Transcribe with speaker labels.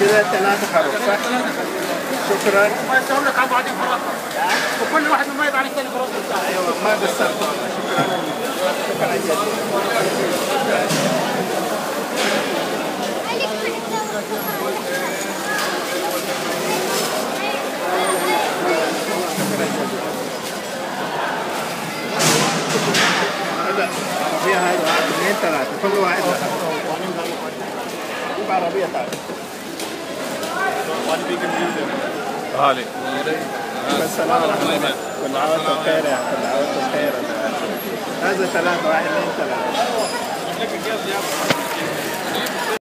Speaker 1: هذا ثلاثة حروف صح؟ شكرا
Speaker 2: ما يسوي لك عم بعدين فرق وكل واحد مميز عن الثاني بتاعه
Speaker 1: أيوه ما قصرت شكرا شكرا جزيلا هذا عربية هذا واحد اثنين ثلاثة كل واحد جيب عربية ثالثة
Speaker 3: غالي.
Speaker 1: السلام كل عام وأنتم بخير يا كل عام وأنتم بخير. هذا ثلاثة واحد اثنين ثلاثة.